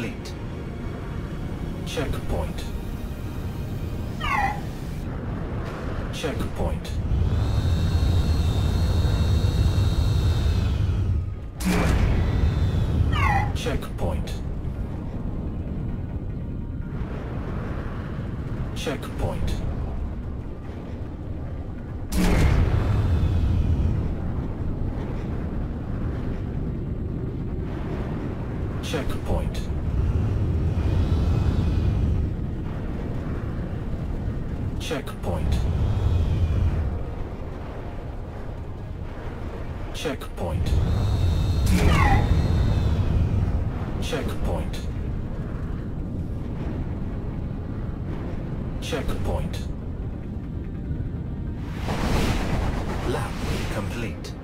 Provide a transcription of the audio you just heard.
complete. Checkpoint. Checkpoint. Checkpoint. Checkpoint. Checkpoint. Checkpoint. Checkpoint. Lab complete.